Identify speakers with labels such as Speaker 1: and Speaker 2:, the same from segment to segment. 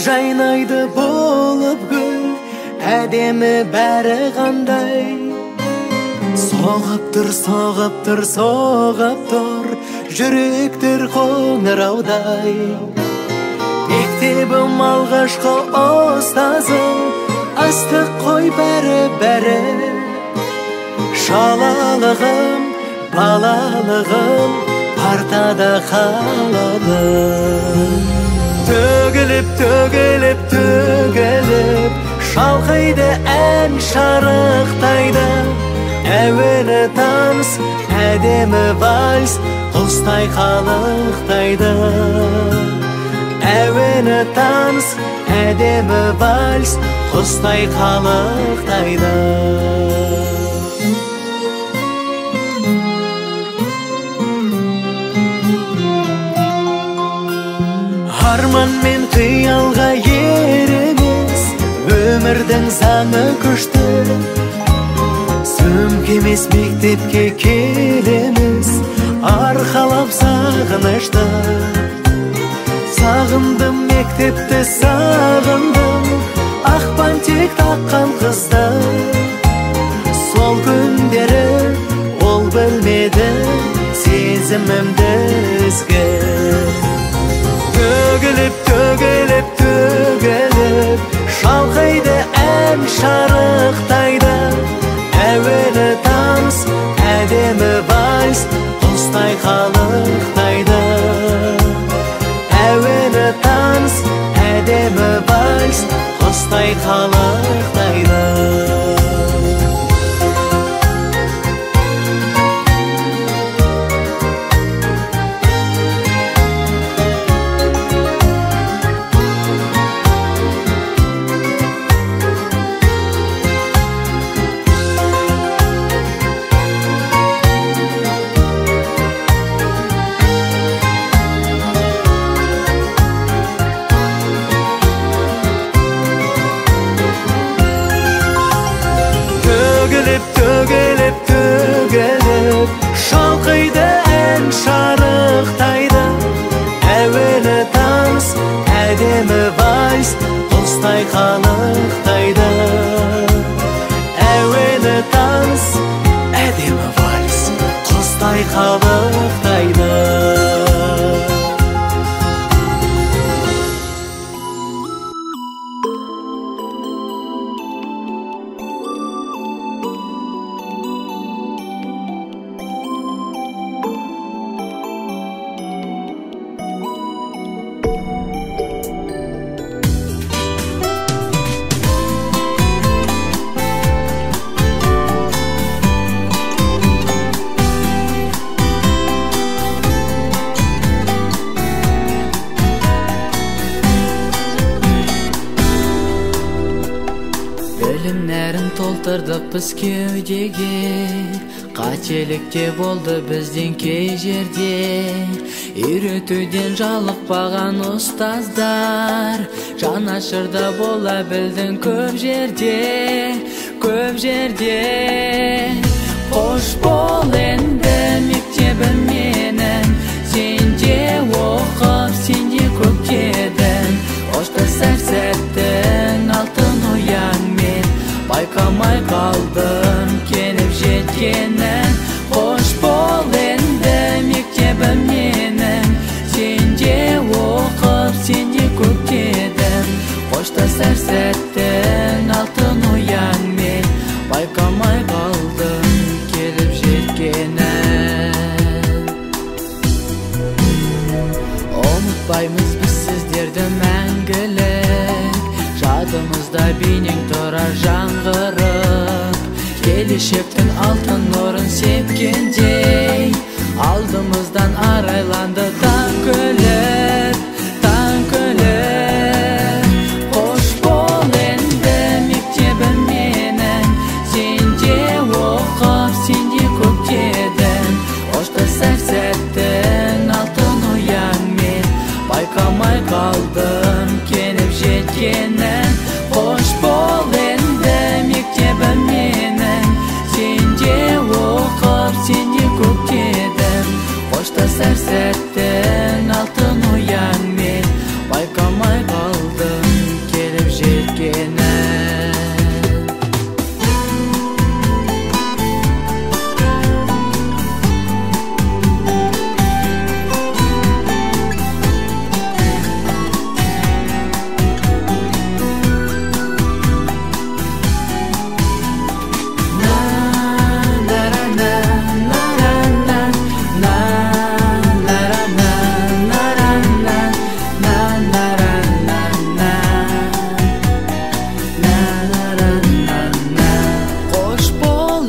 Speaker 1: жайнайды болып гүл әдемі бәрі қандай. Соғып тұр соғып тұр соғып тұр жүректер қоңыраудай мектебім алғашқы ұстазым ыстық қой бәрі бәрі. Шалалығым балалығым партада қалады төгіліп төгіліп төгіліп шалқиды ән шарықтайды. Әуені таныс әдемі вальс құстай қалықтайды. Әуені таныс әдемі вальс құстай қалықтайды. Қиялға еремес өмірдің заңы күшті сөмкемес мектепке келеміз арқалап сағынышты сағындым мектепті сағындым ақпан тек таққан қызды сол күндері ол білмеді сезімімді шарықтайды. Әуені таныс әдемі вальс құстай қалықтайды. Әуені таныс әдемі вальс құстай қалықтайды вальс құстай қалықтайды әуені таныс әдемі вальс құстай
Speaker 2: білімнәрін толтырдық біз кеудеге. Қателік те болды бізден кей жерде. Үйретуден жалықпаған ұстаздар. Жанашырда бола білдің көп жерде көп жерде. Қош бол енді мектебім ұмытпаймыз біз сіздерді мәңгілік. Жадымызда бейнең тұрар жаңғырып. Келешектің алтын нұрын сепкендей.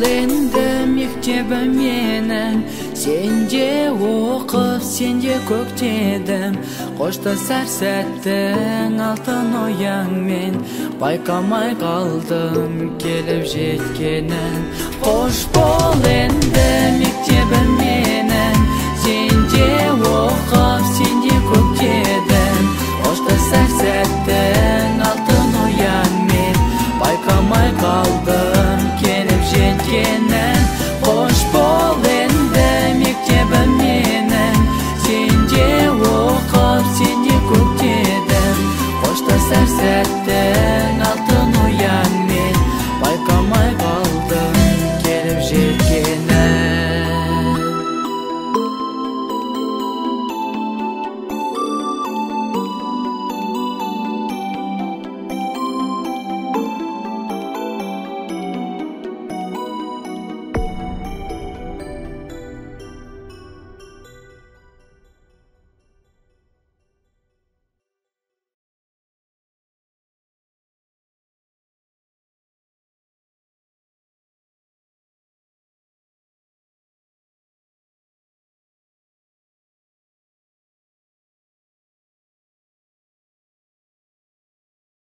Speaker 2: Енді мектебім менің Сенде оқып сенде көктедім. Қоштасар сәттің алтын ояңмен. Байқамай қалдым келіп жеткенін. Қош бол енді мектебім